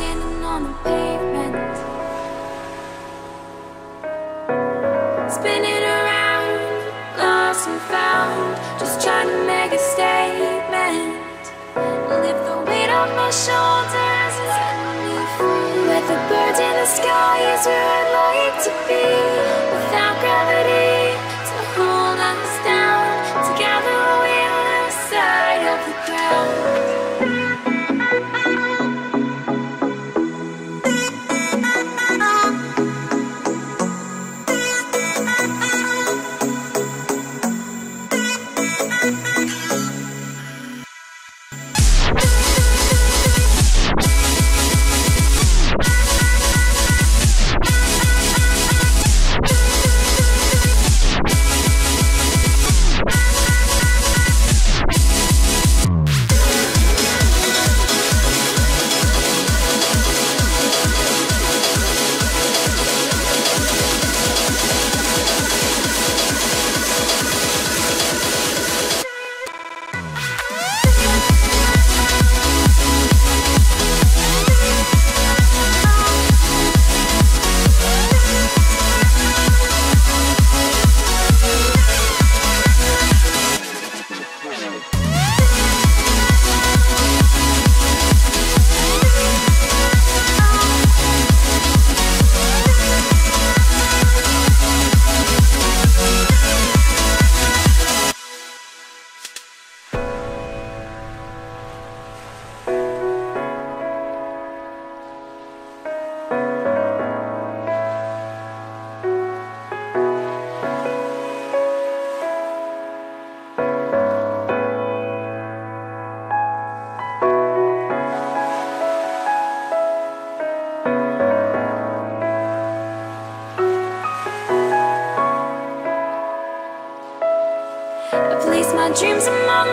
standing on the pavement. Spinning around, lost and found, just trying to make a statement. Lift the weight off my shoulders and me free. With the birds in the sky is where I'd like to be.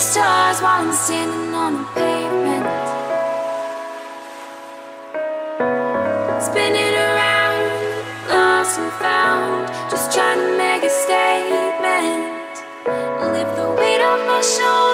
Stars while I'm standing on the pavement. Spinning around, lost and found, just trying to make a statement. Lift the weight off my shoulders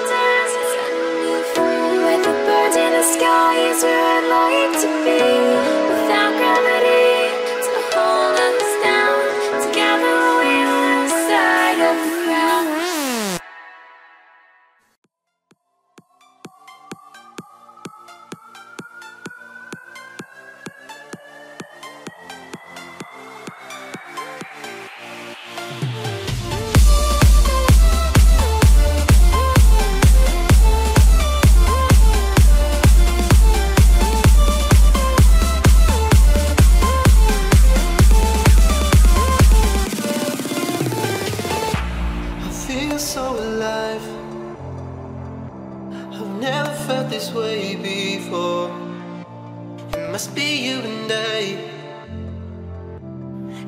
this way before. It must be you and I.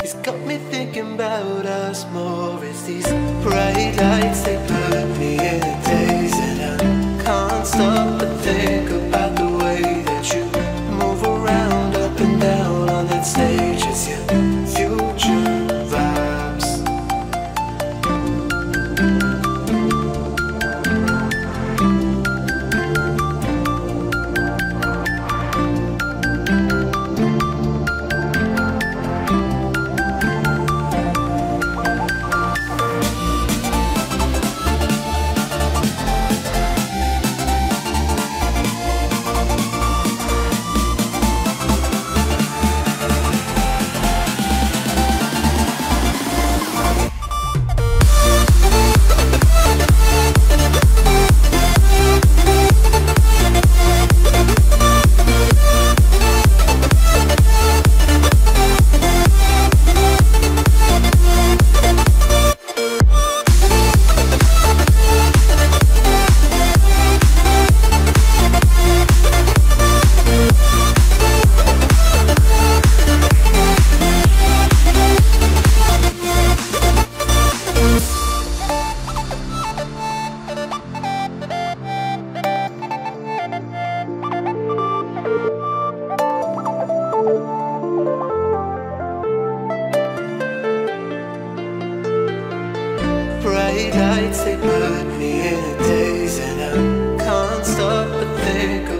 It's got me thinking about us more. It's these bright lights that put me in a daze, and I can't stop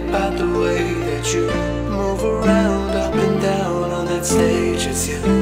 about the way that you move around up and down on that stage. It's you.